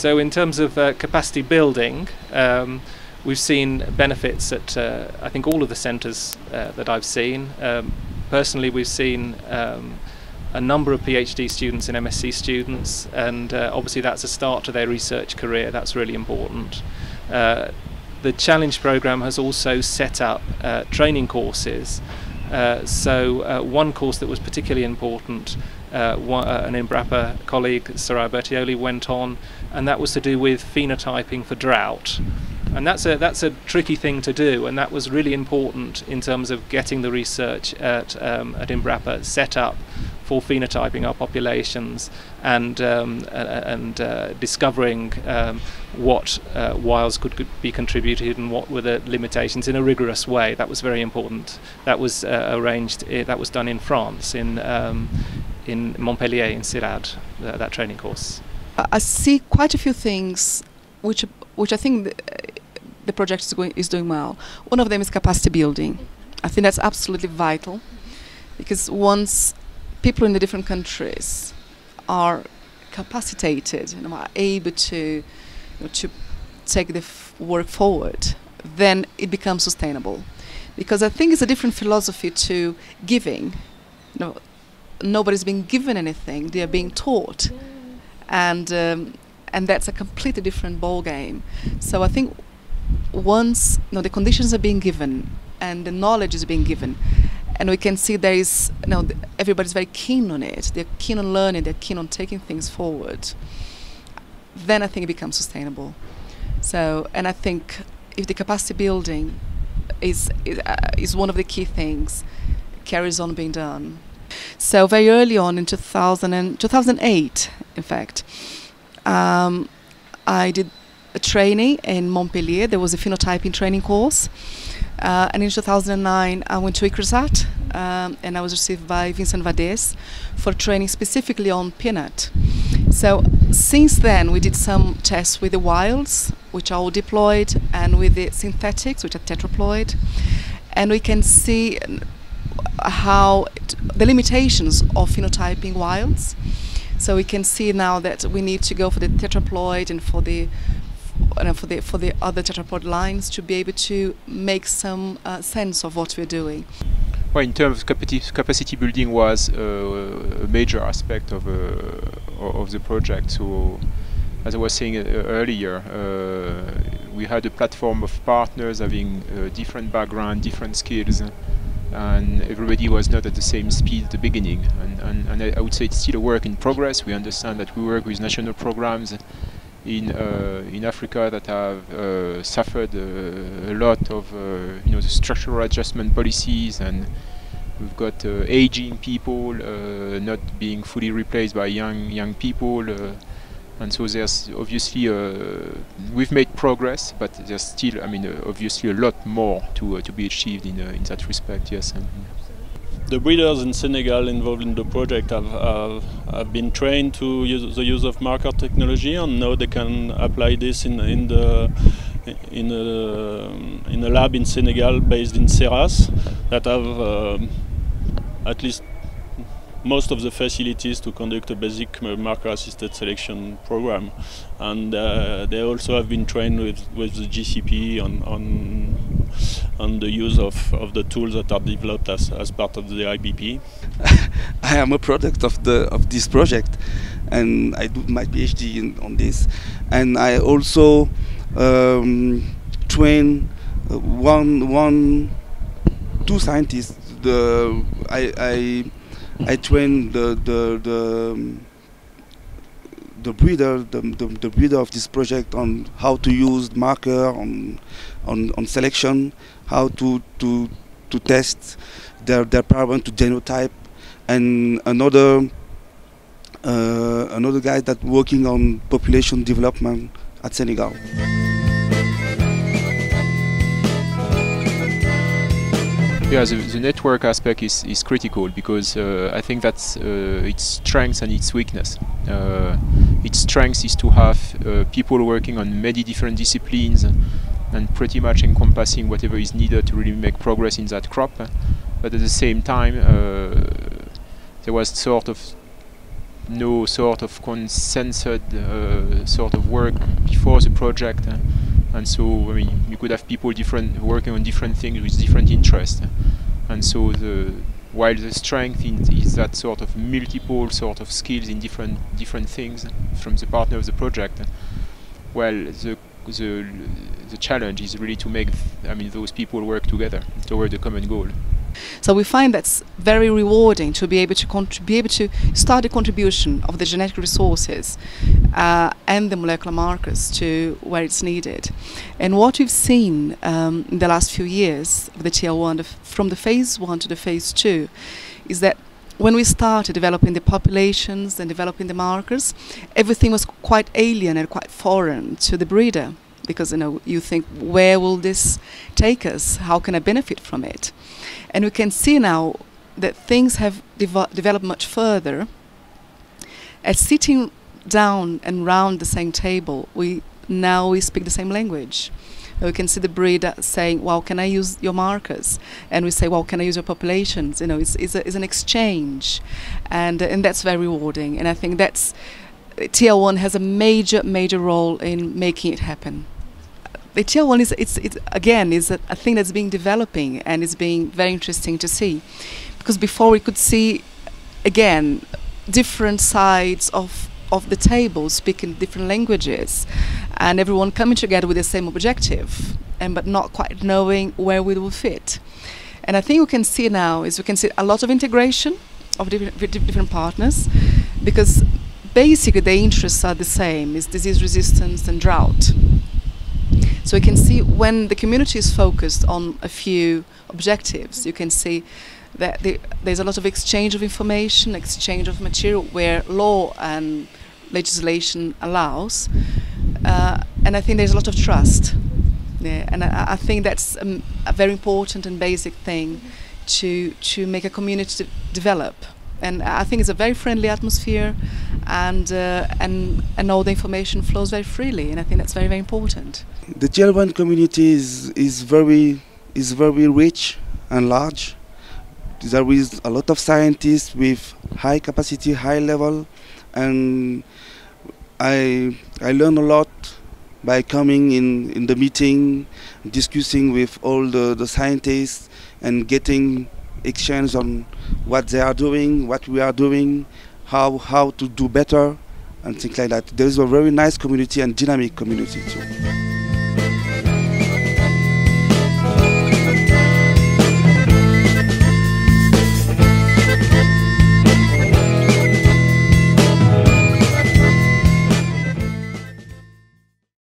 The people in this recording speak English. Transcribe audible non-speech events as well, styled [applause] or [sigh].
So in terms of uh, capacity building, um, we've seen benefits at uh, I think all of the centres uh, that I've seen. Um, personally, we've seen um, a number of PhD students and MSc students, and uh, obviously that's a start to their research career. That's really important. Uh, the challenge program has also set up uh, training courses. So one course that was particularly important, uh, one, uh, an Embrapa colleague, Soraya Bertioli, went on, and that was to do with phenotyping for drought. And that's a that's a tricky thing to do, and that was really important in terms of getting the research at um, at Embrapa set up for phenotyping our populations and um, and uh, discovering um, what uh, could, could, be contributed and what were the limitations in a rigorous way. That was very important. That was uh, arranged. Uh, that was done in France, in um, in Montpellier, in CIRAD, uh, that training course. I see quite a few things which which I think the, the project is, going, is doing well. One of them is capacity building. I think that's absolutely vital because once people in the different countries are capacitated and are able to you know, to take the work forward, then it becomes sustainable. Because I think it's a different philosophy to giving. You know, nobody's being given anything; they are being taught, and um, and that's a completely different ball game. So I think once you know, the conditions are being given and the knowledge is being given, and we can see there is you know everybody's very keen on it. They're keen on learning. They're keen on taking things forward. Then i think it becomes sustainable. So and i think if the capacity building is is, uh, is one of the key things carries on being done so very early on in 2000 and 2008 in fact um, i did a training in montpellier there was a phenotyping training course uh, and in 2009, I went to ICRISAT um, and I was received by Vincent Vadez for training specifically on peanut. So since then, we did some tests with the wilds, which are all diploid, and with the synthetics, which are tetraploid. And we can see how the limitations of phenotyping wilds. So we can see now that we need to go for the tetraploid and for the uh, for the for the other tetraploid lines to be able to make some uh, sense of what we're doing. Well, in terms of capacity, capacity building was uh, a major aspect of uh, of the project. So, as I was saying uh, earlier, uh, we had a platform of partners having different background, different skills and everybody was not at the same speed at the beginning. And, and, and I, would say it's still a work in progress. We understand that we work with national programs in uh, in Africa that have uh, suffered uh, a lot of you know the structural adjustment policies and we've got aging people not being fully replaced by young young people and so there's obviously uh, we've made progress, but there's still, I mean, uh, obviously a lot more to uh, to be achieved in in that respect. Yes. The breeders in Senegal involved in the project have, have, have, been trained to use the use of marker technology, and now they can apply this in in the in a in a lab in Senegal based in CERAAS that have um, at least most of the facilities to conduct a basic marker-assisted selection program, and uh, they also have been trained with, with the GCP on, on on the use of, of the tools that are developed as, as part of the IBP. [laughs] I am a product of the of this project, and I do my PhD in, on this, and I also um, train uh, one one two scientists. The I I I trained the the the, the breeder, the, the, the, breeder of this project on how to use marker on on, on selection, how to to to test their their parent to genotype, and another uh, another guy that working on population development at Senegal. Yeah, the, the, network aspect is, is critical because uh, I think that's uh, its strength and its weakness. Uh, its strength is to have uh, people working on many different disciplines and pretty much encompassing whatever is needed to really make progress in that crop. But at the same time, uh, there was sort of no sort of consensus uh, sort of work before the project, and so I mean you could have people different working on different things with different interests, and so the while the strength is that sort of multiple sort of skills in different different things from the partner of the project. Well, the the the challenge is really to make I mean those people work together toward a common goal. So we find that's very rewarding to be able to be able to start the contribution of the genetic resources uh, and the molecular markers to where it's needed. And what we've seen um, in the last few years of the TL1, from the phase one to the phase two, is that when we started developing the populations and developing the markers, everything was quite alien and quite foreign to the breeder because you know you think where will this take us how can i benefit from it and we can see now that things have dev- developed much further. At sitting down and round the same table, we now we speak the same language. We can see the breeder saying, "Well, can I use your markers?" And we say, "Well, can I use your populations?" You know, it's it's, a, it's an exchange, and and that's very rewarding. And I think that's TL1 has a major major role in making it happen the TL one is it's, it's again is a, a, thing that's being developing and is being very interesting to see. Because before we could see again different sides of of the table speaking different languages and everyone coming together with the same objective and but not quite knowing where we will fit. And I think we can see now is we can see a lot of integration of different, different partners because basically the interests are the same is disease resistance and drought so we can see when the community is focused on a few objectives, you can see that the, there's a lot of exchange of information, exchange of material where law and legislation allows. Uh, and I think there's a lot of trust. Yeah, and I, I think that's um, a very important and basic thing to to make a community develop. And I think it's a very friendly atmosphere, and uh, and and all the information flows very freely. And I think that's very very important the TL1 community is, is very is very rich and large. There is a lot of scientists with high capacity, high level, and I I learn a lot by coming in, in the meeting, discussing with all the, the scientists and getting exchange on what they are doing, what we are doing, how how to do better and things like that. There is a very nice community and dynamic community too.